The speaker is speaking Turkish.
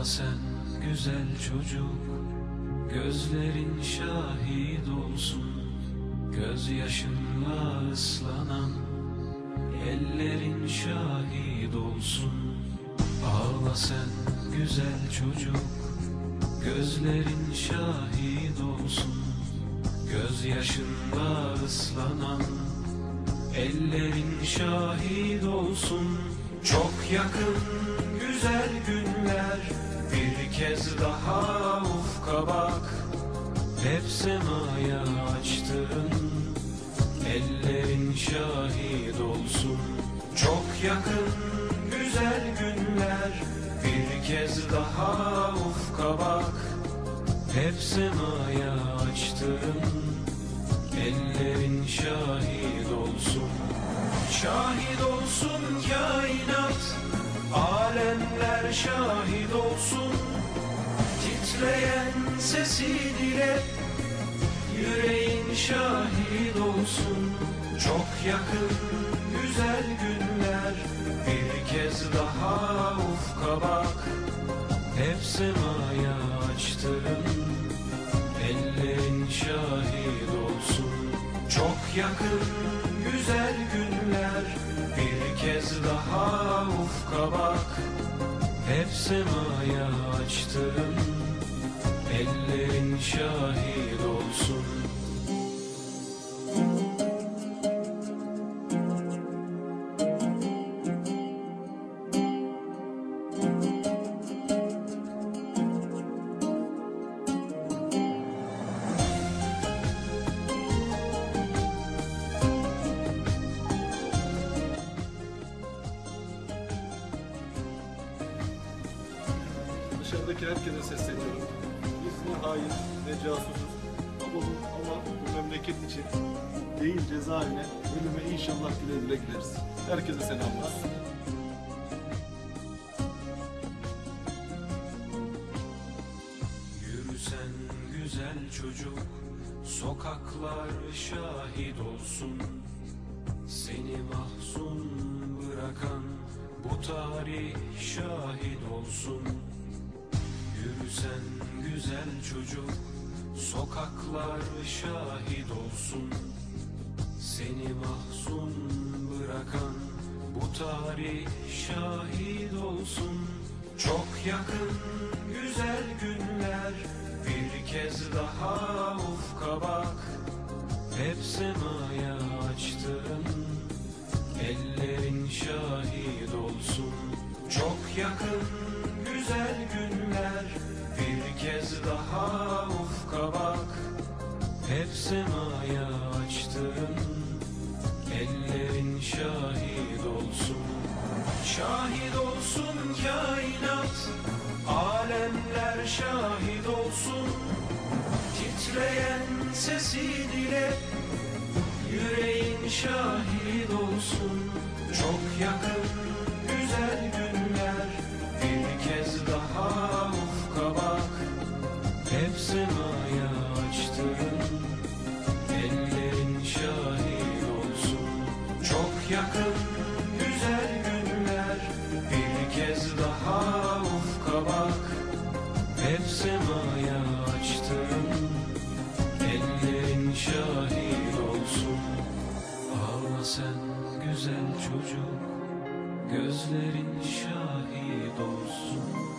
Ağla sen güzel çocuk. Gözlerin şahit olsun Gözyaşınla ıslanan Ellerin şahit olsun. Ağla sen güzel çocuk Gözlerin şahit olsun. Gözyaşınla ıslanan Ellerin şahit olsun. Çok yakın güzel günler kez daha ufka bak. Hep semaya açtın. Ellerin şahit olsun. Çok yakın güzel günler. Bir kez daha ufka bak. Hep semaya açtın. Ellerin şahit olsun. Şahit olsun kainat. Alemler şahit olsun Titreyen sesi dile Yüreğin şahit olsun Çok yakın güzel günler Bir kez daha ufka bak Hep semaya açtın Ellerin şahit olsun Çok yakın güzel günler Bir kez daha ufka bak Hep semaya açtın Ellerin şahit olsun Dışarıdaki herkese sesleniyorum. Hain ne casusuz. Ama ama bu memleket için değil cezaevine ölüme inşallah güle güle gideriz. Herkese selamlar. Yürüsen güzel çocuk Sokaklar şahit olsun Seni mahzun bırakan Bu tarih şahit olsun Yürüsen güzel çocuk Sokaklar şahit olsun. Seni mahzun bırakan Bu tarih şahit olsun. Çok yakın güzel günler Bir kez daha ufka bak Hep semaya açtın Ellerin şahit olsun. Çok yakın Hep semaya açtın Ellerin şahit olsun. Şahit olsun kainat Alemler şahit olsun. Titreyen sesi dile Yüreğin şahit olsun. Çok yakın semaya açtın Ellerin şahit olsun. Ağla sen güzel çocuk Gözlerin şahit olsun.